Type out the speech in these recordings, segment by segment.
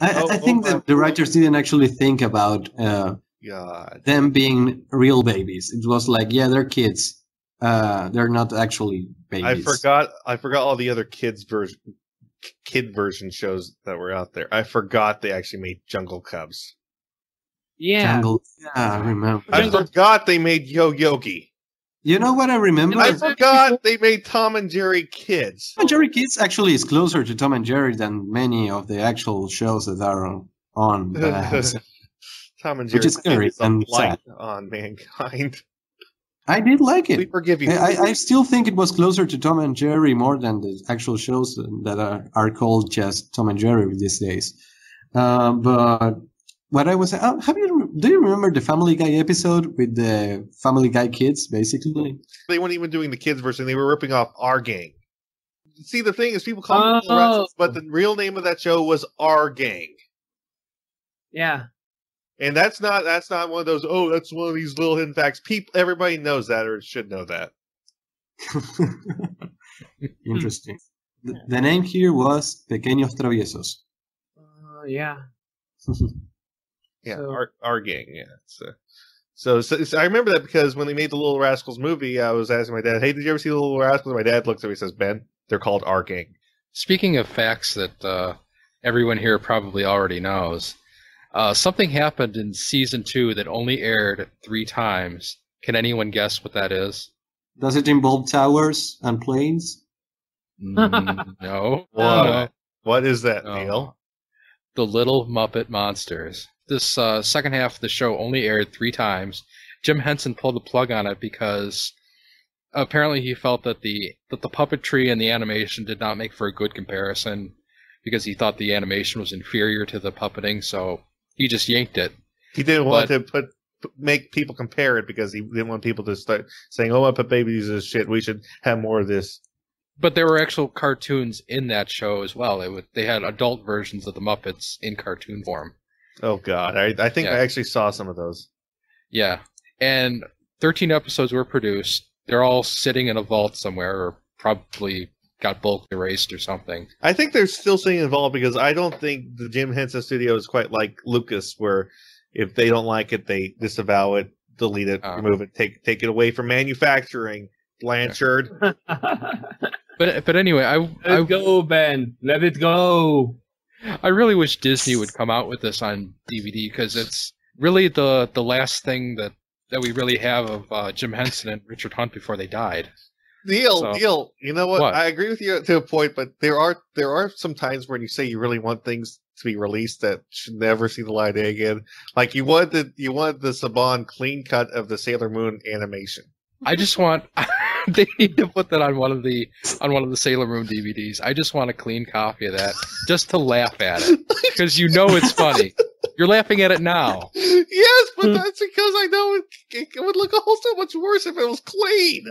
I, Oh, I think oh, that the writers didn't actually think about uh, God. them being real babies. It was like, yeah, they're kids. Uh, they're not actually babies. I forgot. I forgot all the other kids version, kid version shows that were out there. I forgot they actually made Jungle Cubs. Yeah. Jungle. Yeah, I remember. I Jungle- forgot they made Yo Yogi. You know what I remember? I forgot they made Tom and Jerry Kids. Tom and Jerry Kids actually is closer to Tom and Jerry than many of the actual shows that are on. on that I have seen. Tom and Jerry Which is scary is a and blight on mankind. I did like it. We forgive you. I, I still think it was closer to Tom and Jerry more than the actual shows that are, are called just Tom and Jerry these days. Uh, but what I was, uh, have you do you remember the Family Guy episode with the Family Guy kids, basically? they weren't even doing the kids version; they were ripping off our gang. See, the thing is, people call them Little Oh. Rascals, but the real name of that show was Our Gang, Yeah. and that's not that's not one of those. Oh, that's one of these little hidden facts. People, everybody knows that or should know that. Interesting. The, the name here was Pequeños Traviesos. Uh, yeah. Yeah, So- our our gang. Yeah. So, so, so, so I remember that because when they made the Little Rascals movie, I was asking my dad, "Hey, did you ever see the Little Rascals?" My dad looks at me and says, "Ben, they're called our gang." Speaking of facts that uh, everyone here probably already knows, uh, something happened in season two that only aired three times. Can anyone guess what that is? Does it involve towers and planes? Mm, no. What? What is that, No. Neil? The Little Muppet Monsters. This uh, second half of the show only aired three times. Jim Henson pulled the plug on it because apparently he felt that the that the puppetry and the animation did not make for a good comparison because he thought the animation was inferior to the puppeting, so he just yanked it. He didn't want But- to put make people compare it because he didn't want people to start saying, "Oh, Muppet Babies is shit. We should have more of this." But there were actual cartoons in that show as well. It would, they had adult versions of the Muppets in cartoon form. Oh God, I I think Yeah. I actually saw some of those. Yeah. And 13 episodes were produced. They're all sitting in a vault somewhere or probably got bulk erased or something. I think they're still staying involved because I don't think the Jim Henson Studio is quite like Lucas, where if they don't like it, they disavow it, delete it, Ah. remove it, take take it away from manufacturing. Blanchard. But but anyway, I Let I, go, Ben. Let it go. I really wish Disney would come out with this on DVD because it's really the the last thing that that we really have of uh, Jim Henson and Richard Hunt before they died. Neil, So- Neil, you know what? What? I agree with you to a point, but there are there are some times when you say you really want things to be released that should never see the light of day again. Like you want the you want the Saban clean cut of the Sailor Moon animation. I just want they need to put that on one of the on one of the Sailor Moon DVDs. I just want a clean copy of that just to laugh at it because you know it's funny. You're laughing at it now. yes, but Hmm. that's because I know it, it would look a whole so much worse if it was clean.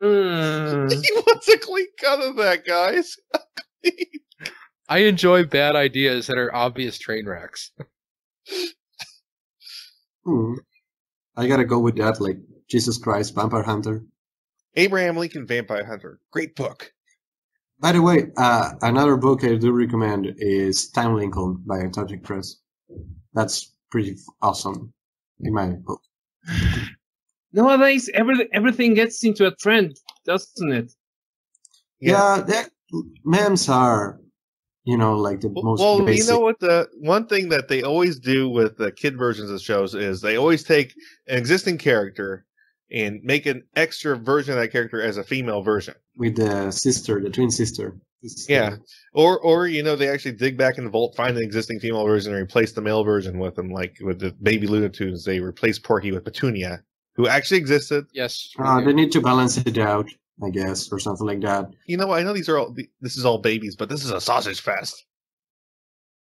Hmm. he wants a clean cut of that, guys. I enjoy bad ideas that are obvious train wrecks. Hmm. I gotta go with that, like Jesus Christ, Vampire Hunter. Abraham Lincoln Vampire Hunter. Great book. By the way, uh, another book I do recommend is Time Lincoln by Antarctic Press. That's pretty awesome, in my book. Nowadays, every, everything gets into a trend, doesn't it? Yeah, that, memes are, you know, like the Well, most well, you know what? The one thing that they always do with the kid versions of shows is they always take an existing character and make an extra version of that character as a female version. with the sister, the twin sister. Uh, Yeah. Or, or you know, they actually dig back in the vault, find the existing female version, and replace the male version with them. Like with the baby Looney Tunes, they replace Porky with Petunia, who actually existed. Yes. Uh, they need to balance it out, I guess, or something like that. You know, I know these are all this is all babies, but this is a sausage fest.